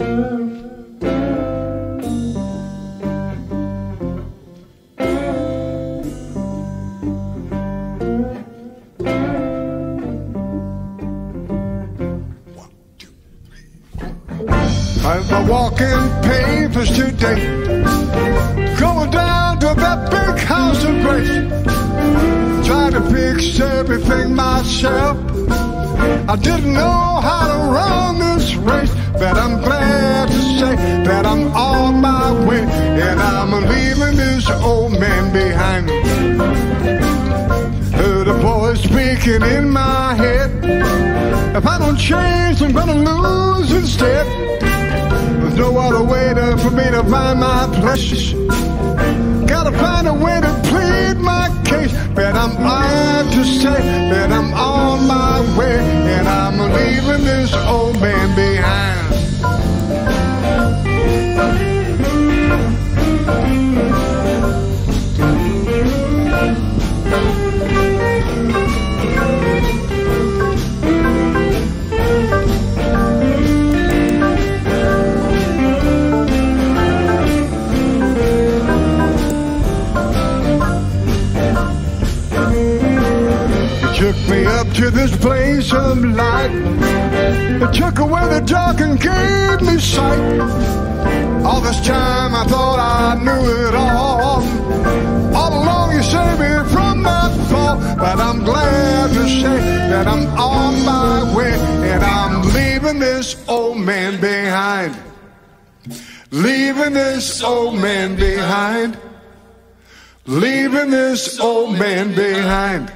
I'm a walking papers today. Going down to that big house of grace. Trying to fix everything myself. I didn't know how to run this race, but I'm in my head. If I don't change, I'm gonna lose instead. There's no other way to, for me to find my place. Gotta find a way to plead my case. But I'm glad to say that I'm on my way and I'm leaving this up to this place of light. It took away the dark and gave me sight. All this time I thought I knew it all. All along you saved me from my fall. But I'm glad to say that I'm on my way and I'm leaving this old man behind. Leaving this old man behind. Leaving this old man behind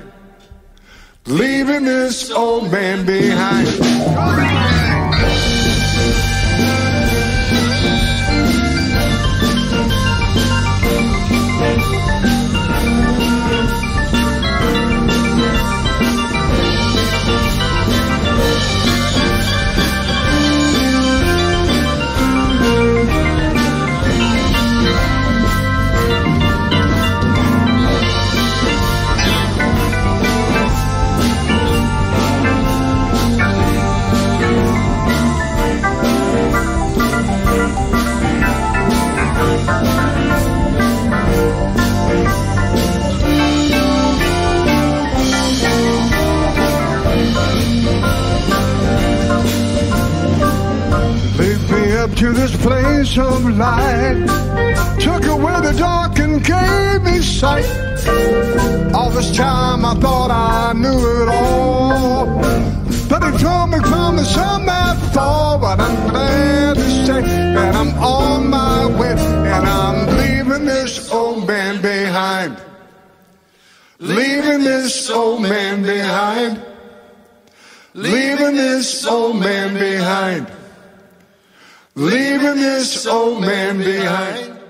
leaving this old man behind. Up to this place of light. Took away the dark and gave me sight. All this time I thought I knew it all. But he told me from the sun that fall. But I'm glad to say that I'm on my way and I'm leaving this old man behind. Leaving this old man behind. Leaving this old man behind. Leaving this old man behind.